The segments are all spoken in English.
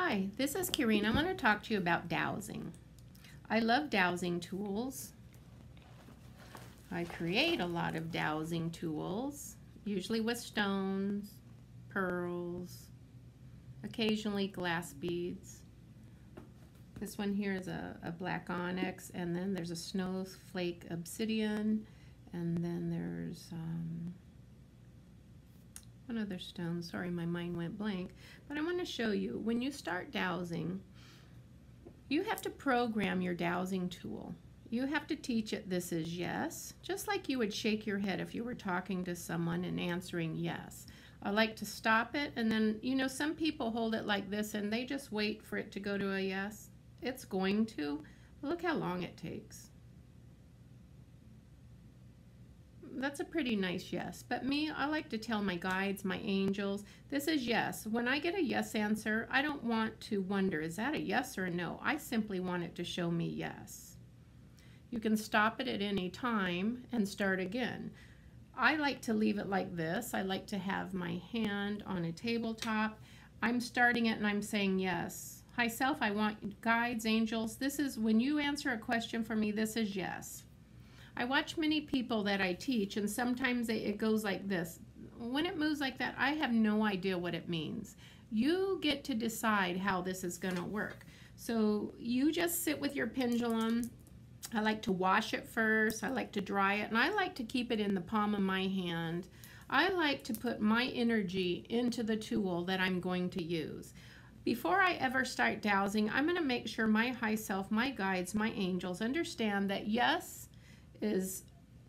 Hi, this is Karreen. I want to talk to you about dowsing. I love dowsing tools. I create a lot of dowsing tools, usually with stones, pearls, occasionally glass beads. This one here is a, a black onyx, and then there's a snowflake obsidian, and then there's um, one other stone. Sorry, my mind went blank. But I want to show you, when you start dowsing, you have to program your dowsing tool. You have to teach it this is yes, just like you would shake your head if you were talking to someone and answering yes. I like to stop it and then, you know, some people hold it like this and they just wait for it to go to a yes. It's going to. Look how long it takes. That's a pretty nice yes. But me, I like to tell my guides, my angels, this is yes. When I get a yes answer, I don't want to wonder, is that a yes or a no? I simply want it to show me yes. You can stop it at any time and start again. I like to leave it like this. I like to have my hand on a tabletop. I'm starting it and I'm saying yes. Hi self, I want guides, angels. This is when you answer a question for me, this is yes. I watch many people that I teach, and sometimes it goes like this. When it moves like that, I have no idea what it means. You get to decide how this is going to work. So you just sit with your pendulum. I like to wash it first. I like to dry it, and I like to keep it in the palm of my hand. I like to put my energy into the tool that I'm going to use. Before I ever start dowsing, I'm going to make sure my high self, my guides, my angels understand that yes, is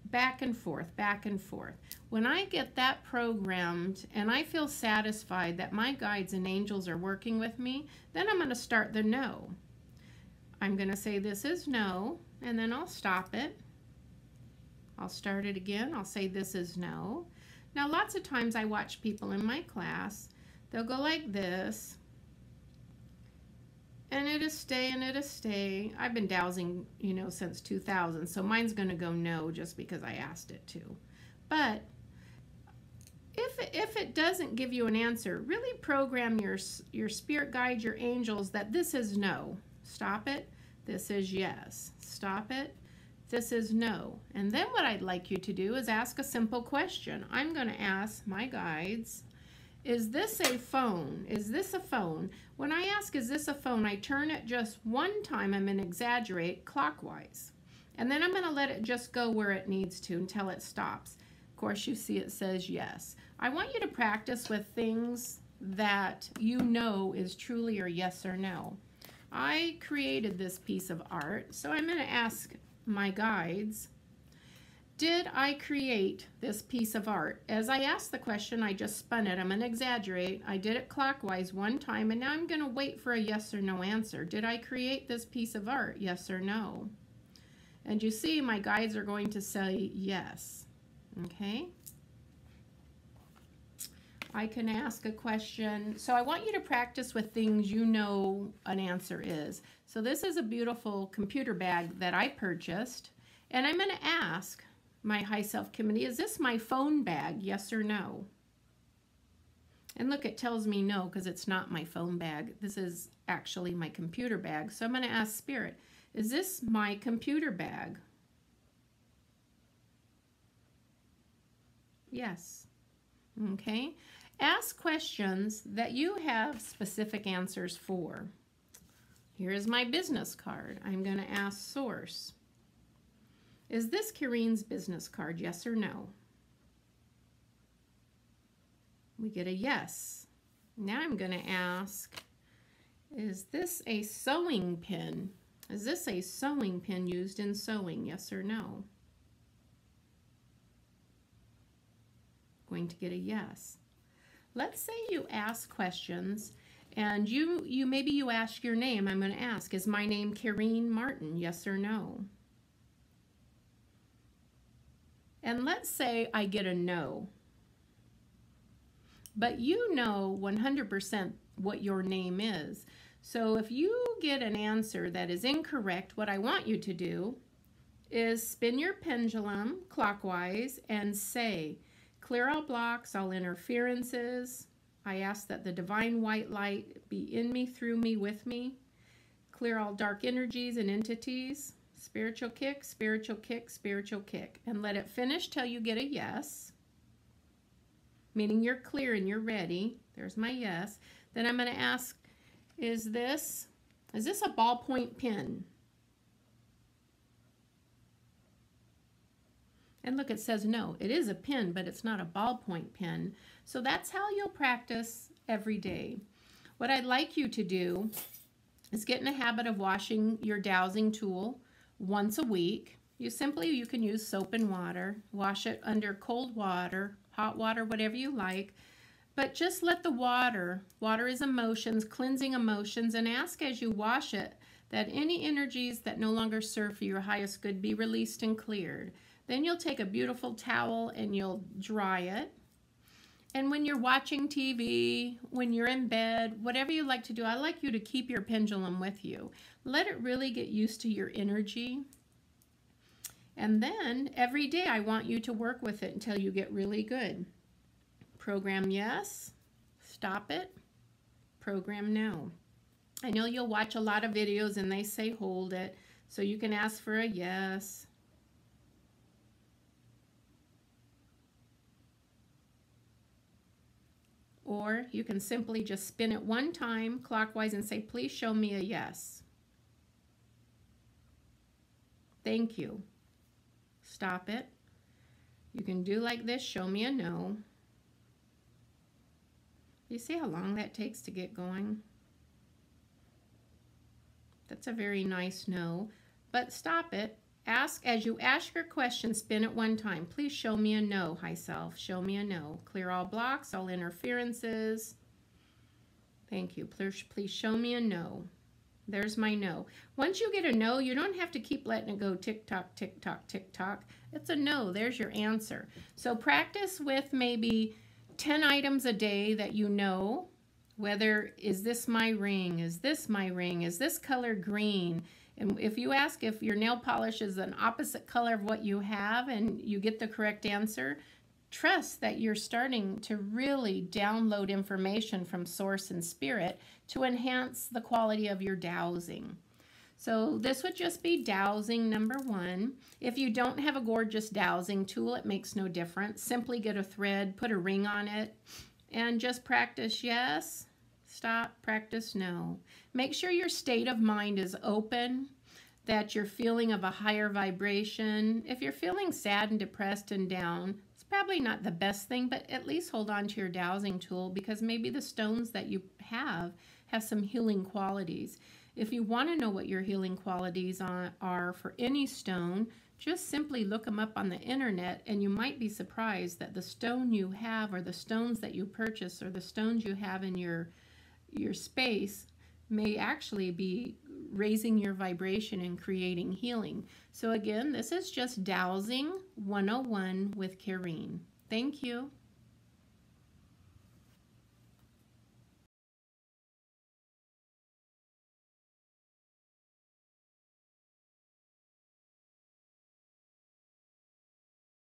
back and forth, back and forth. When I get that programmed and I feel satisfied that my guides and angels are working with me, then I'm going to start the no. I'm going to say this is no, and then I'll stop it. I'll start it again. I'll say this is no. Now lots of times I watch people in my class, they'll go like this, and it'll stay and it'll stay. I've been dowsing, you know, since 2000, so mine's going to go no just because I asked it to. But if, if it doesn't give you an answer, really program your, your spirit guide, your angels, that this is no. Stop it. This is yes. Stop it. This is no. And then what I'd like you to do is ask a simple question. I'm going to ask my guides, is this a phone? Is this a phone? When I ask, is this a phone, I turn it just one time, I'm going to exaggerate clockwise. And then I'm going to let it just go where it needs to until it stops. Of course, you see it says yes. I want you to practice with things that you know is truly or yes or no. I created this piece of art, so I'm going to ask my guides, did I create this piece of art? As I asked the question, I just spun it. I'm going to exaggerate. I did it clockwise one time, and now I'm going to wait for a yes or no answer. Did I create this piece of art? Yes or no? And you see, my guides are going to say yes. Okay? I can ask a question. So I want you to practice with things you know an answer is. So this is a beautiful computer bag that I purchased. And I'm going to ask, my high self committee, is this my phone bag, yes or no? And look, it tells me no because it's not my phone bag. This is actually my computer bag. So I'm going to ask Spirit, is this my computer bag? Yes. Okay. Ask questions that you have specific answers for. Here's my business card. I'm going to ask Source. Is this Karreen's business card, yes or no? We get a yes. Now I'm going to ask, is this a sewing pin? Is this a sewing pin used in sewing, yes or no? Going to get a yes. Let's say you ask questions and you, you maybe you ask your name. I'm going to ask, is my name Karreen Martin, yes or no? And let's say I get a no. But you know 100% what your name is. So if you get an answer that is incorrect, what I want you to do is spin your pendulum clockwise and say, clear all blocks, all interferences. I ask that the divine white light be in me, through me, with me. Clear all dark energies and entities. Spiritual kick, spiritual kick, spiritual kick. And let it finish till you get a yes. Meaning you're clear and you're ready. There's my yes. Then I'm going to ask, is this, is this a ballpoint pen? And look, it says no. It is a pen, but it's not a ballpoint pen. So that's how you'll practice every day. What I'd like you to do is get in a habit of washing your dowsing tool once a week. You simply, you can use soap and water. Wash it under cold water, hot water, whatever you like. But just let the water, water is emotions, cleansing emotions, and ask as you wash it that any energies that no longer serve for your highest good be released and cleared. Then you'll take a beautiful towel and you'll dry it. And when you're watching TV, when you're in bed, whatever you like to do, I like you to keep your pendulum with you. Let it really get used to your energy. And then every day I want you to work with it until you get really good. Program yes, stop it, program no. I know you'll watch a lot of videos and they say hold it, so you can ask for a yes, Or you can simply just spin it one time clockwise and say, please show me a yes. Thank you. Stop it. You can do like this, show me a no. You see how long that takes to get going? That's a very nice no, but stop it Ask as you ask your question, spin it one time. Please show me a no, high self. Show me a no. Clear all blocks, all interferences. Thank you. Please, please show me a no. There's my no. Once you get a no, you don't have to keep letting it go tick tock, tick tock, tick tock. It's a no. There's your answer. So practice with maybe 10 items a day that you know. Whether is this my ring? Is this my ring? Is this color green? And if you ask if your nail polish is an opposite color of what you have and you get the correct answer, trust that you're starting to really download information from source and spirit to enhance the quality of your dowsing. So this would just be dowsing number one. If you don't have a gorgeous dowsing tool, it makes no difference. Simply get a thread, put a ring on it, and just practice yes, stop, practice no. Make sure your state of mind is open, that you're feeling of a higher vibration. If you're feeling sad and depressed and down, it's probably not the best thing, but at least hold on to your dowsing tool because maybe the stones that you have have some healing qualities. If you want to know what your healing qualities are for any stone, just simply look them up on the internet and you might be surprised that the stone you have or the stones that you purchase or the stones you have in your your space may actually be raising your vibration and creating healing. So again, this is just dowsing 101 with Karreen. Thank you.